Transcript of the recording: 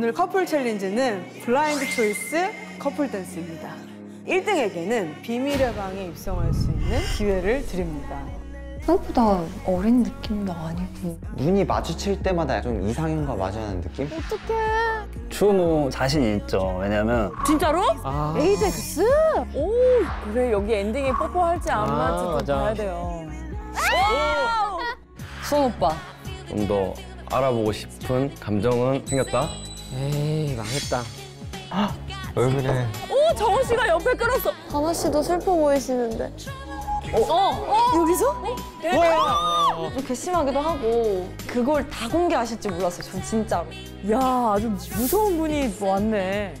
오늘 커플 챌린지는 blind choice 커플 댄스입니다. 1등에게는 비밀의 방에 입성할 수 있는 기회를 드립니다. 생각보다 어린 느낌도 아니고 눈이 마주칠 때마다 좀 이상형과 마주하는 느낌? 춤 뭐 자신 있죠. 왜냐면 진짜로? 아, 에이젝스? 오 그래 여기 엔딩이 뽀뽀할지 안 아, 맞지 좀 맞아. 봐야 돼요. 수원 오빠 좀 더 알아보고 싶은 감정은 생겼다. 에이 망했다. 얼굴에 오 정원 씨가 옆에 끌었어. 하나 씨도 슬퍼 보이시는데 여기서? 좀 괘씸하기도 하고 그걸 다 공개하실지 몰랐어요 전 진짜로 야 아주 무서운 분이 왔네.